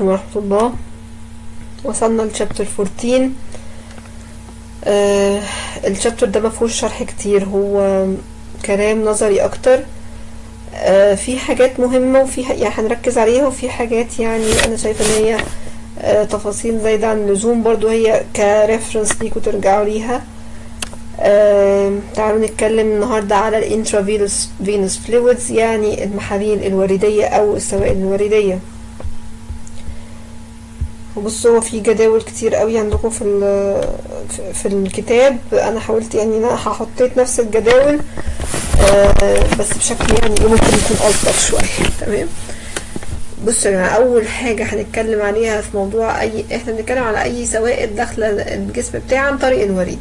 عليكم ورحمة الله. وصلنا ل chapter 14 آه ال chapter ده مفهوش شرح كتير هو كلام نظري أكتر. آه في حاجات مهمة وفي يعني هنركز عليها وفي حاجات يعني أنا شايفة إن هي آه تفاصيل زايدة عن اللزوم برضو هي ك reference ليكوا ترجعوا ليها. آه تعالوا نتكلم النهاردة على ال intravenous venous fluids يعني المحاليل الوريدية أو السوائل الوريدية. بصوا في جداول كتير قوي عندكم في في- الكتاب. أنا حاولت يعني أنا حطيت نفس الجداول آه، بس بشكل يعني إيه ممكن يكون ألطف شوية. تمام؟ بصوا يا جماعة أول حاجة هنتكلم عليها في موضوع اي إحنا بنتكلم على أي سوائل داخله الجسم بتاعي عن طريق الوريد.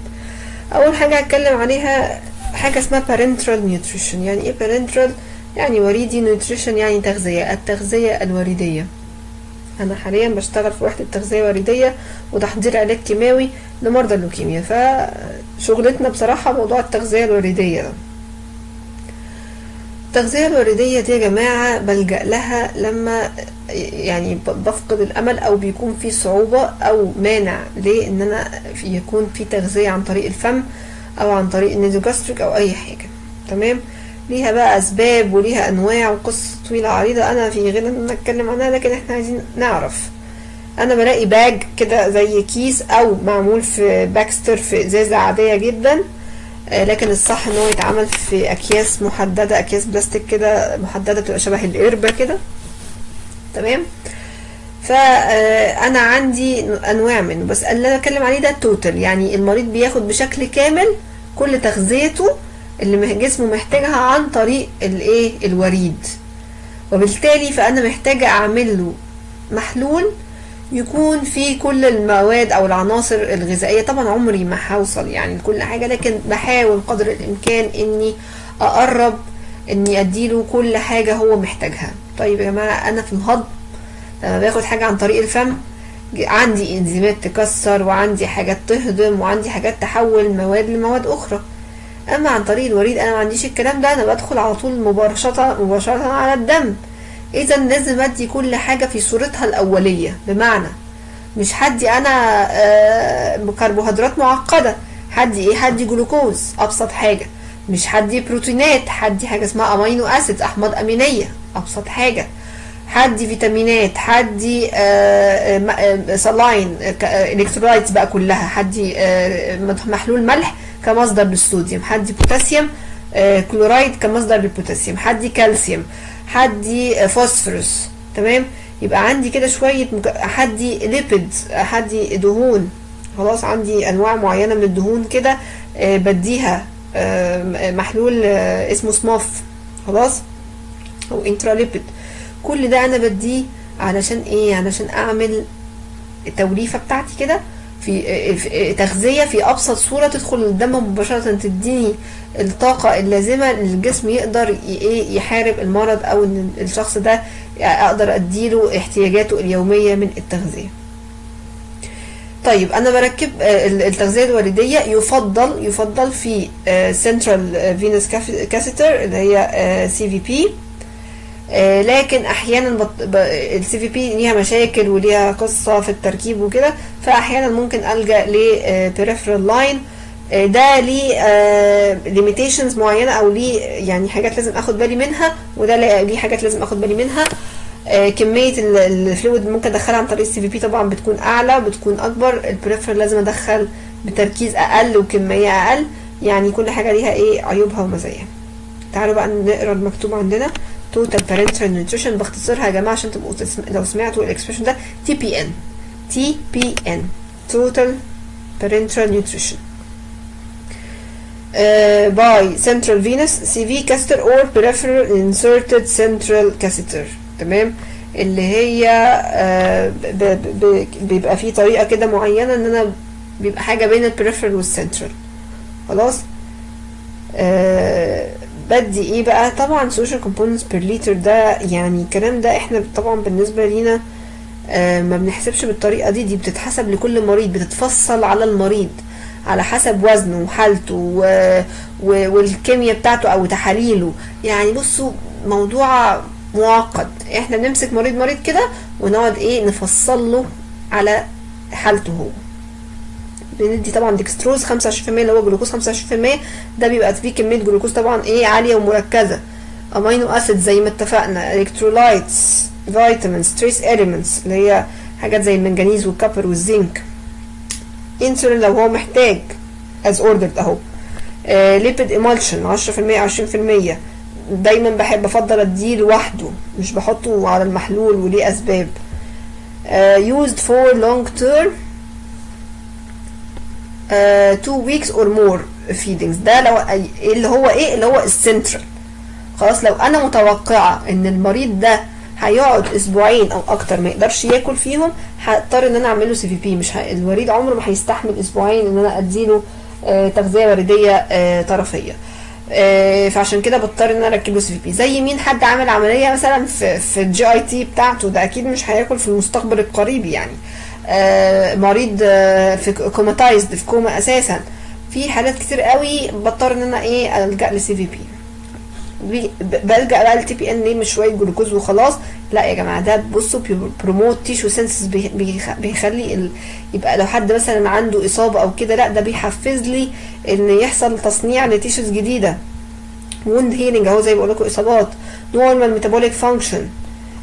أول حاجة هتكلم عليها حاجة اسمها parenteral nutrition. يعني إيه parenteral يعني وريدي nutrition يعني تغذية. التغذية الوريدية. أنا حاليا بشتغل في وحدة تغذية وريديه وتحضير علاج كيماوي لمرضى اللوكيميا. فشغلتنا بصراحة موضوع التغذية الوريديه ده. التغذية الوريديه دي يا جماعة بلجأ لها لما يعني بفقد الأمل أو بيكون في صعوبة أو مانع لأن أنا في يكون في تغذية عن طريق الفم أو عن طريق ال nasogastric أو أي حاجة. تمام؟ ليها بقى أسباب وليها أنواع وقصه طويلة عريضة. أنا في غنى إن أتكلم عنها لكن إحنا عايزين نعرف. أنا بلاقي bag كده زي كيس أو معمول في باكستر في إزازة عادية جدا آه، لكن الصح إن هو يتعمل في أكياس محددة أكياس بلاستيك كده محددة بتبقى شبه القربة كده. تمام؟ فانا عندي أنواع منه بس اللي أنا بتكلم عليه ده ال total يعني المريض بياخد بشكل كامل كل تغذيته اللي مه- جسمه محتاجها عن طريق الايه؟ الوريد. وبالتالي فأنا محتاجة اعمل له محلول يكون فيه كل المواد أو العناصر الغذائية. طبعا عمري ما هوصل يعني لكل حاجة لكن بحاول قدر الإمكان إني أقرب إني أديله كل حاجة هو محتاجها. طيب يا جماعة أنا في الهضم لما باخد حاجة عن طريق الفم عندي إنزيمات تكسر وعندي حاجات تهضم وعندي حاجات تحول مواد لمواد أخرى. أما عن طريق الوريد أنا ما عنديش الكلام ده أنا بدخل على طول مباشره مباشرة على الدم. إذا لازم أدي كل حاجة في صورتها الأولية بمعنى مش هدي أنا آه، كربوهيدرات معقدة. هدي إيه؟ هدي جلوكوز أبسط حاجة. مش هدي بروتينات هدي حاجة اسمها amino acid أحماض أمينية أبسط حاجة. هدي فيتامينات هدي saline electrolytes بقى كلها هدي آه، محلول ملح كمصدر للصوديوم هدي بوتاسيوم آه، كلورايد كمصدر للبوتاسيوم هدي كالسيوم هدي آه، فوسفورس تمام يبقى عندي كده شوية. هدي lipid هدي دهون خلاص عندي أنواع معينة من الدهون كده آه، بديها آه، محلول آه، اسمه SMOF خلاص أو Intralipid كل ده أنا بديه علشان إيه؟ علشان أعمل التوليفة بتاعتي كده في تغذية في أبسط صورة تدخل الدم مباشرة تديني الطاقة اللازمة للجسم يقدر إيه؟ يحارب المرض أو إن الشخص ده أقدر أديله احتياجاته اليومية من التغذية. طيب أنا بركب آه، التغذية الوريديه يفضل يفضل في central venous catheter اللي هي CVP لكن أحيانا ال CVP ليها مشاكل وليها قصة في التركيب وكده فأحيانا ممكن ألجأ ل peripheral line ده ليه limitations معينة أو ليه يعني حاجات لازم آخد بالي منها وده ليه حاجات لازم آخد بالي منها. آه، كمية ال- ال fluid ممكن أدخلها عن طريق ال CVP طبعا بتكون أعلى بتكون أكبر. ال peripheral لازم أدخل بتركيز أقل وكمية أقل. يعني كل حاجة ليها إيه عيوبها ومزاياها. تعالوا بقى نقرأ المكتوب عندنا. total parenteral nutrition باختصارها يا جماعة عشان تبقوا. لو سمعتوا ال expression ده TPN TPN total parenteral nutrition by central venous CV catheter or peripheral inserted central catheter. تمام؟ اللي هي آه، ب- ب- بيبقى في طريقة كده معينة إن أنا بيبقى حاجة بين ال peripheral وال central خلاص؟ آه بدي إيه بقى؟ طبعا social components per liter ده يعني الكلام ده إحنا طبعا بالنسبة لينا آه ما بنحسبش بالطريقة دي دي بتتحسب لكل مريض بتتفصل على المريض على حسب وزنه وحالته. والكيمياء بتاعته أو تحاليله. يعني بصوا موضوع معقد. إحنا بنمسك مريض مريض كده ونقعد إيه نفصل له على حالته هو. بندي طبعا ديكستروز 25% اللي هو جلوكوز 25% ده بيبقى فيه كمية جلوكوز طبعا إيه عالية ومركزة. amino acid زي ما اتفقنا electrolytes vitamins trace elements اللي هي حاجات زي المنجنيز وال copper والزنك إنسولين لو هو محتاج as ordered أهو. lipid emulsion 10% 20% دايما بحب افضل أديه لوحده مش بحطه على المحلول وليه أسباب. uh, used for long term uh, two weeks or more feedings. ده لو اللي هو إيه؟ اللي هو السنترال خلاص لو أنا متوقعة إن المريض ده هيقعد أسبوعين أو أكتر ما يقدرش ياكل فيهم هضطر إن أنا اعمل له CVP مش. الوريد عمره ما هيستحمل أسبوعين إن أنا أديله آه تغذية وردية آه طرفية. آه فعشان كده بضطر إن أنا أركب له CVP زي مين حد عامل عملية مثلا في في ال GIT بتاعته ده أكيد مش هياكل في المستقبل القريب يعني. آه مريض آه في comatized في كوما أساسا. في حالات كتير قوي بضطر إن أنا إيه ألجأ ل CVP بلجأ بقى لل TPN ليه؟ مش شوية جلوكوز وخلاص. لا يا جماعة ده بصوا promote tissue synthesis بيخلي ال... يبقى لو حد مثلا عنده إصابة أو كده لا ده بيحفز لي إن يحصل تصنيع ل tissues جديدة. wound healing أهو زي بقول لكم إصابات. normal metabolic function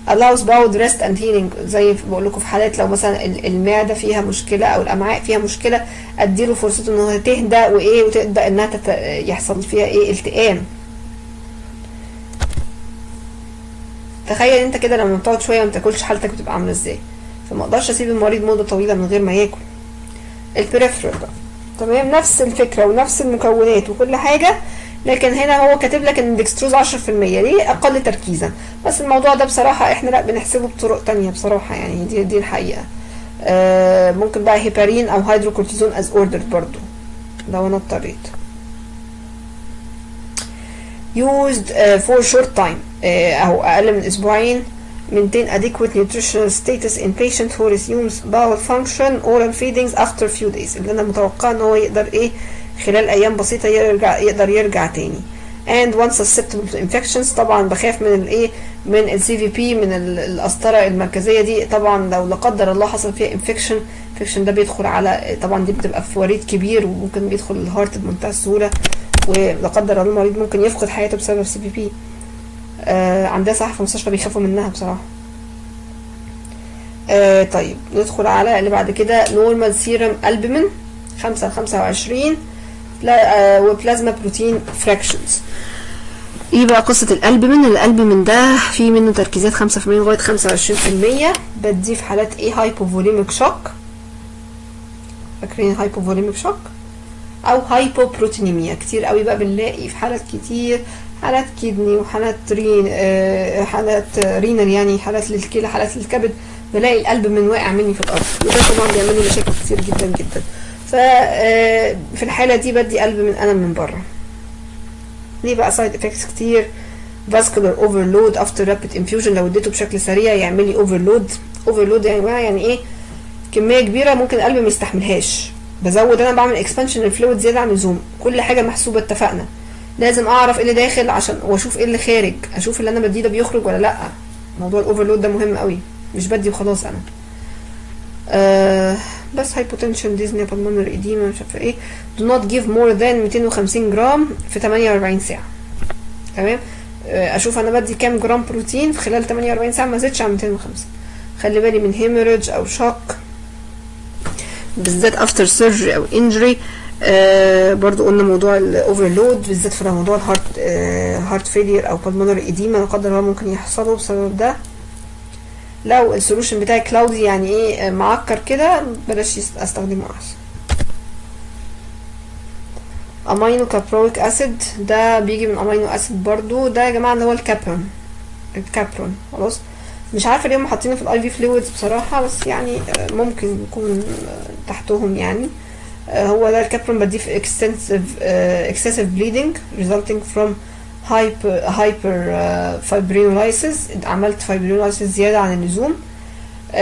allows bowel rest and healing. زي بقول لكم في حالات لو مثلا المعدة فيها مشكلة أو الأمعاء فيها مشكلة أديله فرصته انها تهدى وإيه وتبدا إنها تت... يحصل فيها إيه التئام. تخيل أنت كده لما بتقعد شوية ما تاكلش حالتك بتبقى عاملة إزاي؟ فما أقدرش أسيب المريض مدة طويلة من غير ما ياكل. ال peripheral تمام؟ نفس الفكرة ونفس المكونات وكل حاجة. لكن هنا هو كاتب لك إن الدكستروز 10% ليه؟ أقل تركيزا. بس الموضوع ده بصراحة إحنا لأ بنحسبه بطرق تانية بصراحة يعني دي دي الحقيقة. آه ممكن بقى هيبارين أو hydrocortisone as ordered برضو لو أنا اضطريت. Used uh, for short time uh, أو أقل من أسبوعين maintain adequate nutritional status in patient who resumes bowel function oral feedings after few days. اللي أنا متوقع إن هو يقدر إيه خلال أيام بسيطة يرجع يقدر يرجع تاني. And more susceptible to infections طبعا بخاف من الايه من ال CVP من القسطره المركزية دي. طبعا لو لا قدر الله حصل فيها infection infection ده بيدخل على طبعا دي بتبقى في وريد كبير وممكن بيدخل ال heart بمنتهى السهولة. ولا قدر الله المريض ممكن يفقد حياته بسبب CVP آه عندها صح في المستشفى بيخافوا منها بصراحة. آه طيب ندخل على اللي بعد كده normal serum albumin خمسة لخمسة وعشرين. آه و plasma protein fractions إيه بقى قصة ال albumin ال albumin ده في منه تركيزات خمسة في المية لغاية خمسة وعشرين في المية. بديه في حالات إيه؟ hypovolemic shock فاكرين hypovolemic shock أو hypoproteinemia كتير قوي بقى بنلاقي في حالات كتير حالات kidney وحالات ren آه حالات renal يعني حالات للكلى حالات للكبد. بلاقي القلب من واقع مني في الأرض. وده طبعا بيعمل لي مشاكل كتير جدا جدا. ف في الحالة دي بدي قلب من أنا من بره ليه بقى side effects كتير؟ vascular overload after rapid infusion لو اديته بشكل سريع يعمل لي overload. overload يعني يعني إيه؟ كمية كبيرة ممكن القلب ما يستحملهاش. بزود أنا بعمل expansion لل fluid زيادة عن اللزوم. كل حاجة محسوبة اتفقنا. لازم أعرف إيه اللي داخل عشان وأشوف إيه اللي خارج. أشوف اللي أنا بديه ده بيخرج ولا لأ. موضوع ال overload ده مهم قوي مش بدي وخلاص أنا. آه بس hypotension dyspnea pulmonary edema مش عارفة إيه. Do not give more than 250 جرام في 48 ساعة. تمام؟ آه أشوف أنا بدي كام جرام بروتين في خلال 48 ساعة ما زدش عن 250 خلي بالي من hemorrhage أو shock بالذات after surgery أو injury آه برضو قلنا موضوع ال overload بالذات في موضوع ال heart آه heart failure أو pulmonary edema لا قدر الله ممكن يحصلوا بسبب ده. لو ال solution بتاعي cloudy يعني إيه معكر كده بلاش استخدمه أحسن. aminocaproic acid ده بيجي من amino acid برضو. ده يا جماعة اللي هو الكابرون. الكابرون خلاص. مش عارفة ليه هم حاطينه في ال IV fluids بصراحة بس يعني ممكن يكون تحتهم يعني. هو ده الكابرون بديه في uh, excessive bleeding resulting from hyper hyper uh, fibrinolysis. عملت fibrinolysis زيادة عن اللزوم uh,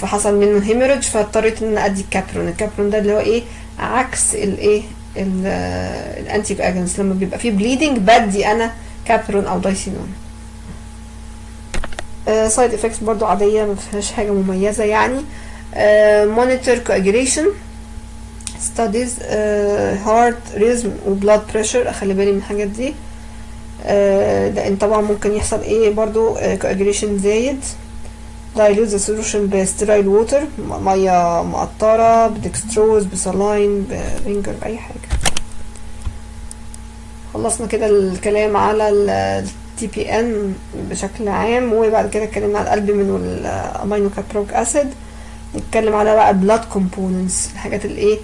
فحصل منه hemorrhage فاضطريت إن أدي الكابرون الكابرون ده اللي هو إيه؟ عكس الايه ال antagonist لما بيبقى فيه bleeding بدي أنا كابرون أو دايسينون side effects برضو عادية ما فيهاش حاجة مميزة يعني. monitor coagulation studies heart rhythm و blood pressure أخلي بالي من الحاجات دي. آه، لأن طبعا ممكن يحصل إيه برضو coagulation زايد dilute the solution ب sterile water مية مقطرة ب dextrose ب saline ب Ringer باي حاجة. خلصنا كده الكلام على ال TPN بشكل عام وبعد كده اتكلمنا على ال albumin وال aminocaproic acid. نتكلم على بقى blood components الحاجات اللي إيه آه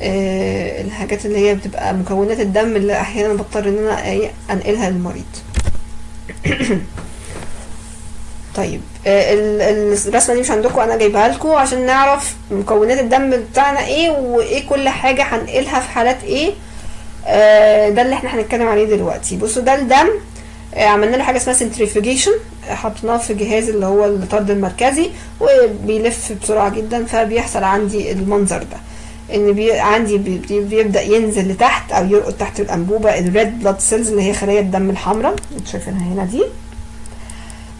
الحاجات اللي هي بتبقى مكونات الدم اللي أحيانا بضطر إن أنا إيه أنقلها للمريض. طيب آه ال- ال- الرسمة دي مش عندكم أنا جايبها لكم عشان نعرف مكونات الدم بتاعنا إيه وإيه كل حاجة هنقلها في حالات إيه. آه ده اللي إحنا هنتكلم عليه دلوقتي. بصوا ده الدم. آه، عملنا له حاجة اسمها centrifugation حطيناه في جهاز اللي هو الطرد المركزي وبيلف بسرعة جدا فبيحصل عندي المنظر ده. إن بي عندي بي بي- بيبدأ ينزل لتحت أو يرقد تحت الأنبوبة ال red blood cells اللي هي خلايا الدم الحمراء. أنتوا شايفينها هنا دي.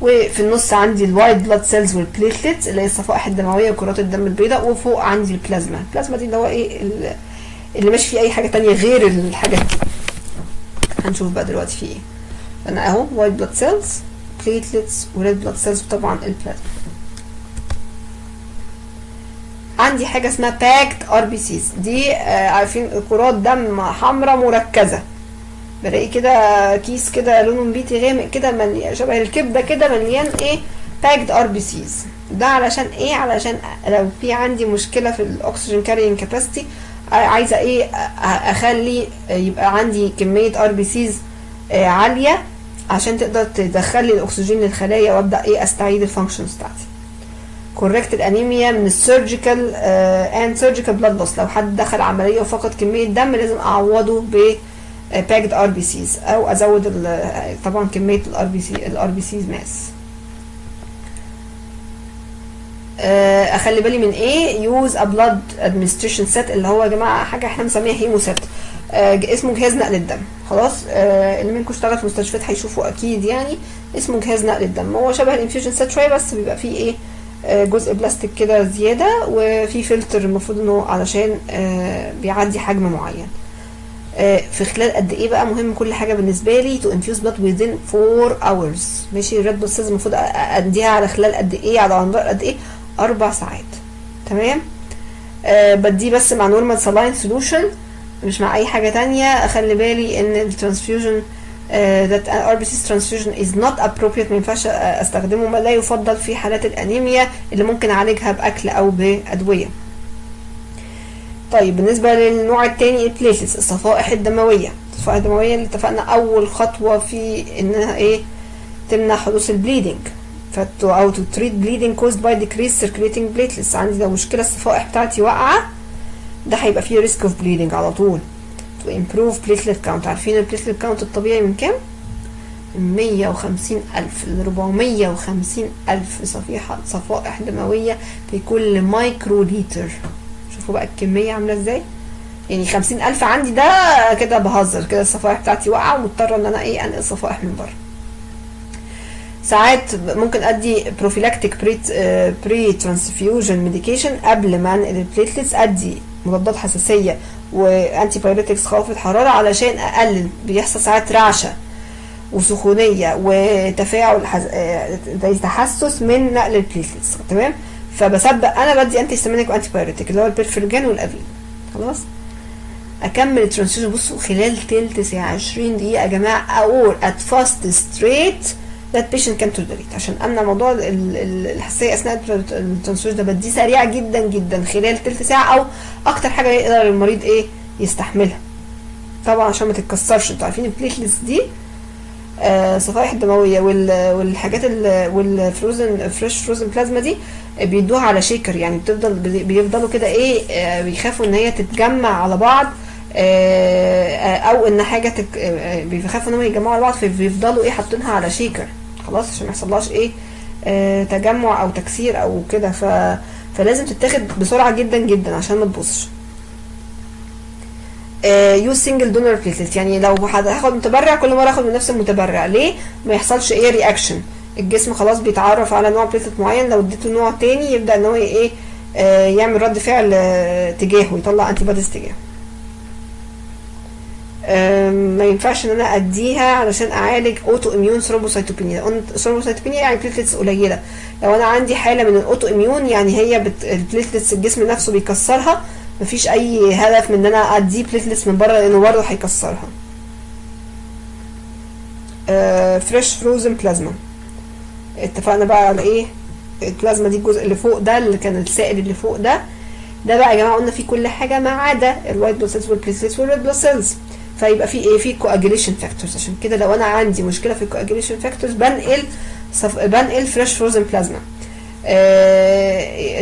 وفي النص عندي ال white blood cells وال platelets اللي هي الصفائح الدموية وكرات الدم البيضاء وفوق عندي البلازما البلازما دي اللي هو إيه؟ ال- اللي ماشي فيه أي حاجة تانية غير الحاجات دي. هنشوف بقى دلوقتي فيه إيه. أنا أهو white blood cells platelets و red blood cells وطبعا البلازما عندي حاجة اسمها packed RBCs دي آه عارفين كرات دم حمراء مركزة. بلاقي كده كيس كده لونه بيتي غامق كده شبه الكبدة كده مليان إيه؟ packed RBCs ده علشان إيه؟ علشان لو في عندي مشكلة في ال oxygen carrying capacity عايزة إيه؟ أخلي يبقى عندي كمية RBCs عالية عشان تقدر تدخل لي الأكسجين للخلايا وأبدأ إيه؟ أستعيد ال functions بتاعتي. correct ال anemia من ال surgical and surgical blood loss لو حد دخل عملية وفقد كمية دم لازم أعوضه ب packed RBCs أو أزود ال- طبعا كمية ال RBC ال RBCs mass أخلي بالي من إيه؟ use a blood administration set اللي هو يا جماعة حاجة إحنا مسميها hemo set اسمه جهاز نقل الدم. خلاص؟ آه، اللي منكم اشتغل في مستشفيات هيشوفوا أكيد يعني. اسمه جهاز نقل الدم. هو شبه ال infusion set شوية بس بيبقى فيه إيه؟ جزء بلاستيك كده زيادة وفي فلتر المفروض إنه علشان آه، بيعدي حجم معين. آه، في خلال قد إيه بقى مهم كل حاجة بالنسبة لي؟ to infuse blood within 4 hours. ماشي؟ ال red blood cells المفروض أديها على خلال قد إيه؟ على مدار قد إيه؟ أربع ساعات. تمام؟ آه بدي بس مع normal saline solution مش مع أي حاجة تانية. أخلي بالي إن ال transfusion that an RBC transfusion is not appropriate ما ينفعش آه، أستخدمه. ما لا يفضل في حالات الأنيميا اللي ممكن اعالجها بأكل أو بأدوية. طيب بالنسبة للنوع الثاني ال platelets الصفائح الدموية. الصفائح الدموية اللي اتفقنا أول خطوة في إنها إيه؟ تمنع حدوث ال bleeding ف to أو to treat bleeding caused by decreased circulating platelets. عندي لو مشكلة الصفائح بتاعتي واقعة ده هيبقى فيه risk of bleeding على طول. to improve platelet count. عارفين ال platelet count الطبيعي من كام؟ من 150 ألف ل 450 ألف صفيحة صفائح دموية في كل مايكرو لتر شوفوا بقى الكمية عاملة إزاي. يعني خمسين ألف عندي ده كده بهزر كده الصفائح بتاعتي واقعة ومضطرة إن أنا إيه أنقل صفائح من بره. ساعات ممكن أدي prophylactic pre transfusion medication قبل ما أنقل ال platelets أدي مضادات حساسية و antibiotics خافض حرارة علشان أقلل بيحصل ساعات رعشة وسخونية وتفاعل حز... آه، زي تحسس من نقل ال platelets تمام؟ فبسبق أنا بدي antihistaminic و antibiotic اللي هو ال Perfalgan وال Avil خلاص؟ أكمل ال transfusion بصوا خلال تلت ساعة 20 دقيقة يا جماعة or at fastest rate that patient can tolerate. عشان أمنع موضوع ال- ال- الحساسية أثناء ال transfusion ده بديه سريعه جدا جدا خلال تلت ساعة أو أكتر حاجة يقدر المريض إيه؟ يستحملها. طبعا عشان ما تتكسرش. أنتوا عارفين ال platelets دي آه، الدموية وال- والحاجات ال- وال frozen fresh frozen plasma دي بيدوها على shaker يعني بتفضل بيفضلوا كده إيه؟ آه، بيخافوا إن هي تتجمع على بعض آه، آه، أو إن حاجة تك... آه، آه، بيخافوا إن هم يتجمعوا على بعض فبيفضلوا إيه؟ حاطينها على shaker خلاص عشان ما يحصلهاش إيه آه، تجمع أو تكسير أو كده. ف... فلازم تتاخد بسرعة جدا جدا عشان ما تبوظش. use single donor platelet يعني لو هاخد متبرع كل مرة اخد من نفس المتبرع. ليه؟ ما يحصلش إيه؟ reaction الجسم خلاص بيتعرف على نوع platelet معين. لو اديته نوع تاني يبدأ إن هو إيه آه يعمل رد فعل آه تجاهه يطلع antibodies تجاهه. ما ينفعش إن أنا أديها علشان أعالج autoimmune thrombocytopenia thrombocytopenia يعني platelets قليلة. لو أنا عندي حالة من ال autoimmune يعني هي بت... ال platelets الجسم نفسه بيكسرها. مفيش أي هدف من إن أنا أدي platelets من بره لأنه برضه هيكسرها. fresh frozen plasma اتفقنا بقى على إيه؟ البلازما دي الجزء اللي فوق ده اللي كان السائل اللي فوق ده. ده بقى يا جماعة قلنا فيه كل حاجة ما عدا ال white blood cells وال platelets وال red blood cells فيبقى في إيه؟ في coagulation factors عشان كده لو أنا عندي مشكلة في ال coagulation factors بنقل صف... بنقل fresh frozen plasma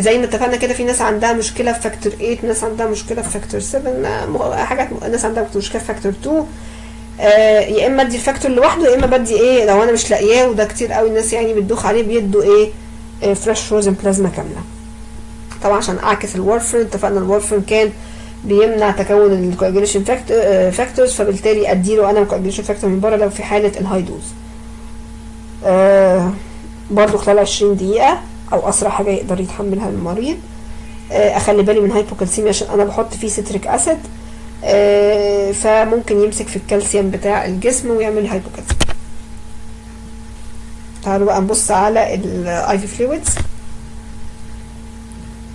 زي ما اتفقنا كده في ناس عندها مشكلة في factor 8 ناس عندها مشكلة في factor 7 حاجات ناس عندها مشكلة في factor 2 آه يا إما أدي ال factor لوحده يا إما بدي إيه؟ لو أنا مش لاقياه وده كتير قوي الناس يعني بتدوخ عليه بيدوا إيه؟ fresh frozen plasma كاملة. طبعا عشان أعكس ال warfarin اتفقنا ال warfarin كان بيمنع تكون ال coagulation factors فبالتالي أديله أنا ال coagulation factor من بره لو في حالة ال high dose آه برضو خلال 20 دقيقة أو أسرع حاجة يقدر يتحملها المريض. آه أخلي بالي من hypocalcemia عشان أنا بحط فيه citric acid آه فممكن يمسك في الكالسيوم بتاع الجسم ويعمل hypocalcemia تعالوا بقى نبص على ال IV fluids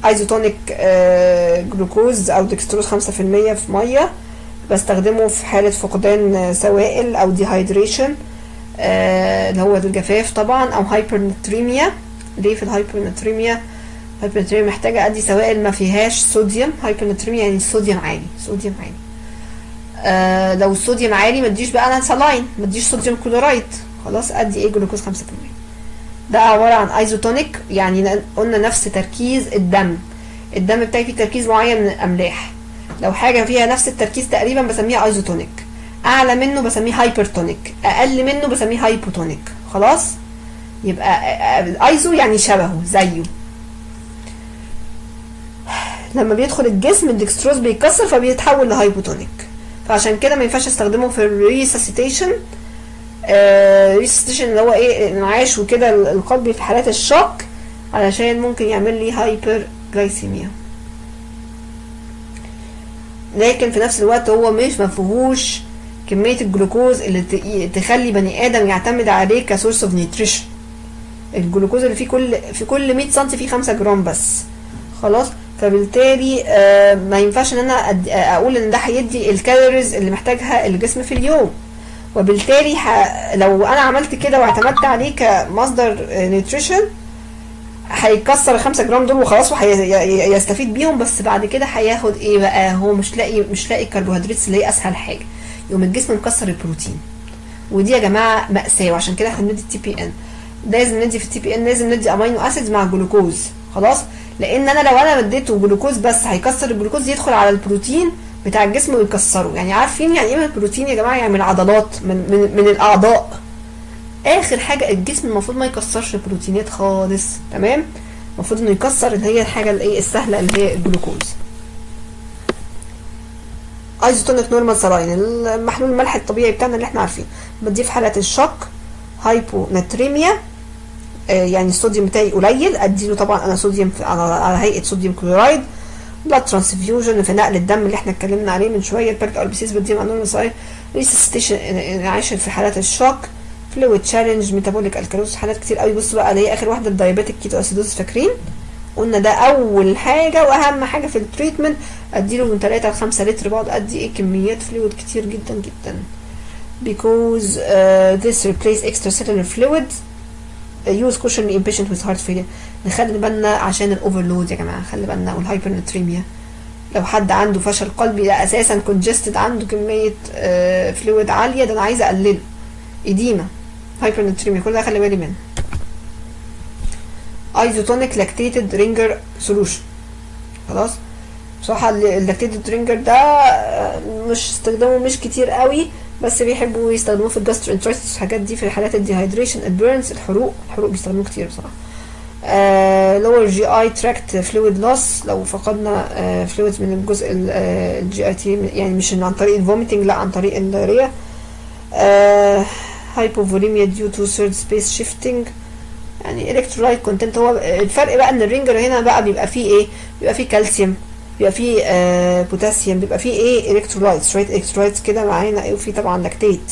isotonic آه جلوكوز أو دكستروز خمسة في المية في مية. بستخدمه في حالة فقدان سوائل أو dehydration آه اللي هو الجفاف طبعا أو hypernatremia ليه في ال hypernatremia hypernatremia محتاجة أدي سوائل ما فيهاش صوديوم hypernatremia يعني الصوديوم عالي صوديوم عالي. آه لو الصوديوم عالي ما اديش بقى أنا saline ما اديش sodium chloride خلاص أدي إيه؟ جلوكوز خمسة في المية. ده عبارة عن isotonic يعني قلنا نفس تركيز الدم. الدم بتاعي فيه تركيز معين من الأملاح. لو حاجة فيها نفس التركيز تقريبا بسميها isotonic أعلى منه بسميه hypertonic أقل منه بسميه hypotonic خلاص؟ يبقى ايزو يعني شبهه زيه. لما بيدخل الجسم الدكستروز بيتكسر فبيتحول ل hypotonic فعشان كده ما ينفعش استخدمه في ال resuscitation resuscitation اللي هو إيه انعاش وكده القلب في حالات ال shock علشان ممكن يعمل لي hyperglycemia. لكن في نفس الوقت هو مش مفيهوش كمية الجلوكوز اللي تخلي بني آدم يعتمد عليه ك source of nutrition الجلوكوز اللي فيه كل في كل 100 سم فيه 5 جرام بس. خلاص؟ فبالتالي آه ما ينفعش إن أنا أقول إن ده هيدي ال calories اللي محتاجها الجسم في اليوم. وبالتالي ح... لو أنا عملت كده واعتمدت عليه كمصدر nutrition هيكسر الخمسة جرام دول وخلاص وهيستفيد بيهم بس بعد كده هياخد إيه بقى؟ هو مش لاقي مش لاقي الكربوهيدرات اللي هي أسهل حاجة. يقوم الجسم مكسر البروتين. ودي يا جماعة مأساة وعشان كده إحنا بندي ال TPN لازم ندي في ال TPN لازم ندي amino acids مع جلوكوز خلاص؟ لأن أنا لو أنا اديته جلوكوز بس هيكسر الجلوكوز يدخل على البروتين بتاع الجسم ويكسره يعني عارفين يعني إيه البروتين يا جماعة؟ يعني من العضلات من من, من الأعضاء. آخر حاجة الجسم المفروض ما يكسرش بروتينات خالص تمام؟ المفروض إنه يكسر اللي هي الحاجة الايه السهلة اللي هي الجلوكوز. isotonic normal saline المحلول الملح الطبيعي بتاعنا اللي إحنا عارفينه. في حالات ال shock hyponatremia آه يعني الصوديوم بتاعي قليل. أديله طبعا أنا صوديوم على, على هيئة sodium chloride. Blood transfusion في نقل الدم اللي إحنا اتكلمنا عليه من شوية. ال packed RBCs بديهم على normal saline resuscitation انعاش في حالات ال shock. Fluid challenge metabolic alkalosis حالات كتير قوي. بصوا بقى اللي آخر واحدة ال diabetic ketoacidosis فاكرين؟ قلنا ده أول حاجة وأهم حاجة في ال treatment أديله من 3 ل 5 لتر بقعد ادي إيه كميات fluid كتير جدا جدا. Because uh, this replace extracellular fluid caution in patient with heart failure. نخلي بالنا عشان ال overload يا جماعة. خلي بالنا وال hypernatremia لو حد عنده فشل قلبي ده أساسا congested عنده كمية fluid عالية ده أنا عايزه أقلله. Edema. Hypernatremia كل ده خلي بالي منه. isotonic lactated Ringer solution خلاص؟ بصراحة ال lactated Ringer ده مش استخدامه مش كتير قوي. بس بيحبوا يستخدموه في ال gastroenteritis والحاجات دي في الحالات ال dehydration ال burns الحروق. الحروق بيستخدموه كتير بصراحة. lower GI tract fluid loss لو فقدنا fluid من الجزء ال GIT يعني مش عن طريق ال vomiting لا عن طريق ال diarrhea hypovolemia due to third space shifting يعني electrolyte content هو الفرق بقى إن ال Ringer هنا بقى بيبقى فيه إيه؟ بيبقى فيه كالسيوم بيبقى فيه آه بوتاسيوم بيبقى فيه إيه؟ electrolyte شوية electrolytes كده معانا. إيه وفيه طبعا lactate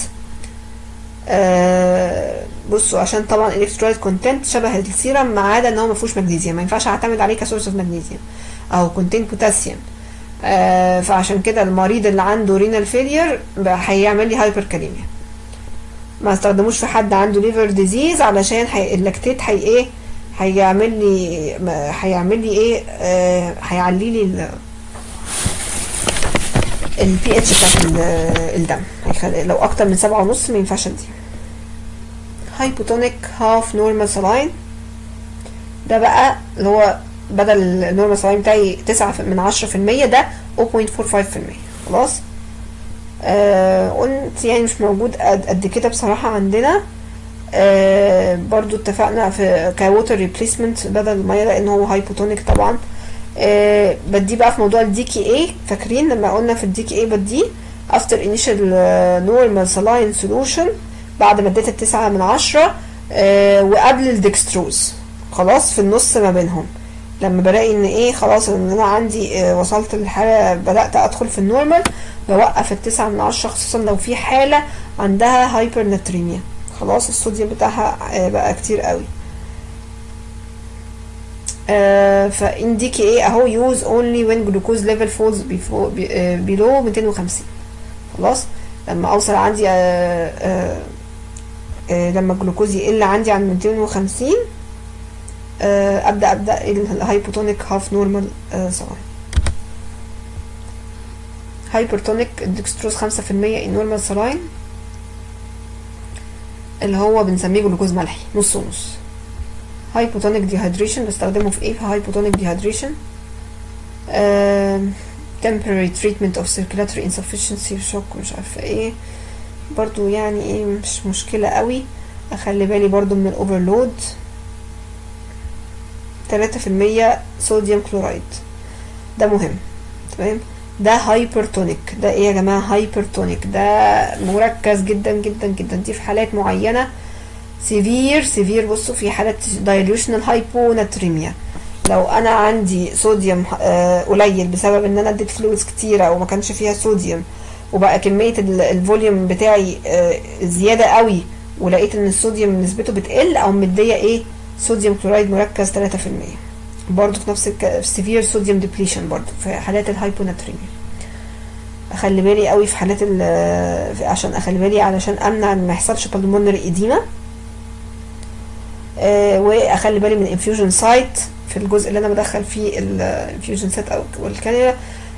آه بصوا عشان طبعا ال electrolyte content شبه السيرم ما عدا إن هو ما فيهوش مغنيسيوم ما ينفعش أعتمد عليه ك source of magnesium أو contain potassium آه فعشان كده المريض اللي عنده renal failure هيعمل لي hyperkalemia ما استخدموش في حد عنده liver disease علشان. ال lactate هي إيه؟ هيعمل لي هيعمل لي إيه؟ آه هيعلي لي ال البي اتش بتاعت الدم. لو أكتر من سبعة ونص ما ينفعش اديه hypotonic half normal saline ده بقى اللي هو بدل ال normal saline بتاعي تسعة من عشرة في المية ده 0.45 في المية. خلاص؟ آه قلت يعني مش موجود قد كده بصراحة عندنا. آه برضو اتفقنا في ك water replacement بدل المية لأن هو hypotonic طبعا. آه بديه بقى في موضوع ال DKA فاكرين لما قلنا في ال DKA بديه after initial normal saline solution بعد ما اديت التسعة من عشرة آه وقبل الدكستروز خلاص في النص ما بينهم. لما بلاقي إن إيه خلاص إن أنا عندي وصلت للحالة بدأت أدخل في ال normal بوقف التسعة من عشرة خصوصا لو في حالة عندها hypernatremia خلاص الصوديوم بتاعها آه بقى كتير قوي. آه ف in DKA اهو use only when glucose level falls below 250 خلاص؟ لما أوصل عندي آه آه آه لما الجلوكوز يقل عندي عن 250 آه أبدأ أبدأ ال hypotonic half normal آه سواء hypertonic ال dextrose خمسة في المية ال normal saline اللي هو بنسميه جلوكوز ملحي نص ونص. hypotonic dehydration بستخدمه في إيه؟ في hypotonic dehydration temporary treatment of circulatory insufficiency shock مش عارفة إيه. برضو يعني إيه مش مشكلة قوي. أخلي بالي برضو من ال overload تلاتة في المية sodium chloride ده مهم تمام؟ ده hypertonic ده إيه يا جماعة؟ hypertonic ده مركز جدا جدا جدا. دي في حالات معينة. severe severe بصوا في حالات dilutional hyponatremia لو أنا عندي صوديوم آه قليل بسبب إن أنا اديت fluids كتيرة أو ما كانش فيها صوديوم وبقى كمية ال volume بتاعي آه زيادة قوي ولقيت إن الصوديوم نسبته بتقل قوم مدية إيه؟ sodium chloride مركز 3% برضو في نفس ال severe sodium depletion برضو في حالات ال hyponatremia أخلي بالي قوي في حالات عشان أخلي بالي علشان أمنع إن ما يحصلش pulmonary edema آه وأخلي بالي من infusion site في الجزء اللي أنا بدخل فيه ال infusion site أو الكانيولا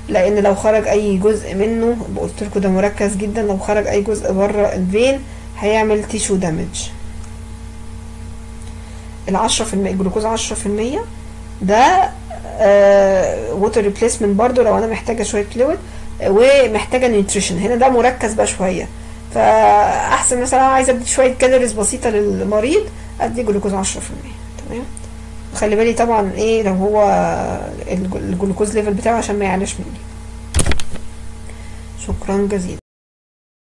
لأن لو خرج أي جزء منه قلت لكم ده مركز جدا لو خرج أي جزء بره ال vein هيعمل tissue damage العشرة في المية الجلوكوز عشرة في المية ده water replacement برضو لو أنا محتاجة شوية fluid ومحتاجة nutrition هنا ده مركز بقى شوية. فأحسن مثلا عايزة ادي شوية calories بسيطة للمريض أدي جلوكوز 10% تمام؟ خلي بالي طبعا إيه لو هو الجلوكوز ليفل بتاعه عشان ما يعلاش مني. شكرا جزيلا.